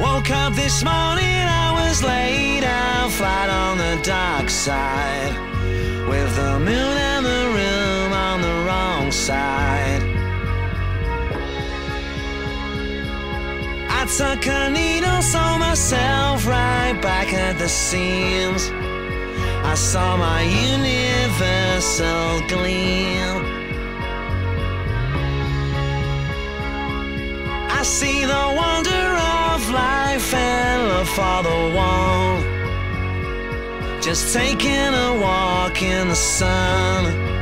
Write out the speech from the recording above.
Woke up this morning, I was laid out flat on the dark side. With the moon and the room on the wrong side. I took a needle, saw myself right back at the seams. I saw my universal gleam. I see the wonder and love for the one. Just taking a walk in the sun.